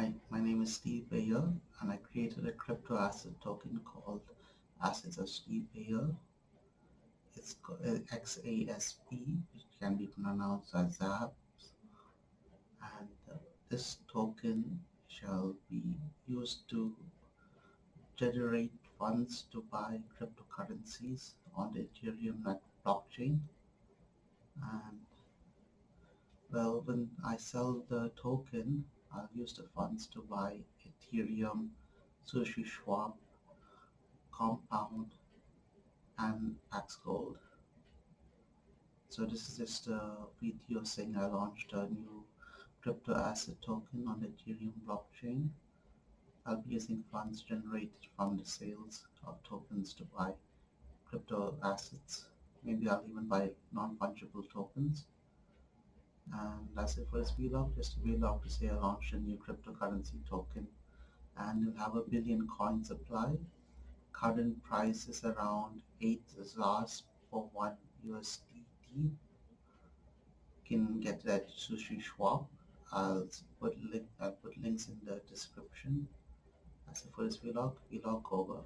Hi, my name is Steve Bayer and I created a crypto asset token called Assets of Steve Bayer. It's uh, XASB, which can be pronounced as ZAP. And uh, this token shall be used to generate funds to buy cryptocurrencies on the Ethereum net blockchain. And well, when I sell the token, I'll use the funds to buy Ethereum, Sushi Swap, Compound, and Pax Gold. So this is just a video saying I launched a new crypto asset token on the Ethereum blockchain. I'll be using funds generated from the sales of tokens to buy crypto assets. Maybe I'll even buy non-fungible tokens. And that's it for this vlog. Just a vlog to say I launched a new cryptocurrency token and you'll have a billion coin supply. Current price is around 8 ZARs for 1 USDT. Can get that Sushi Swap. I'll put, link, I'll put links in the description. That's it for this vlog. Vlog over.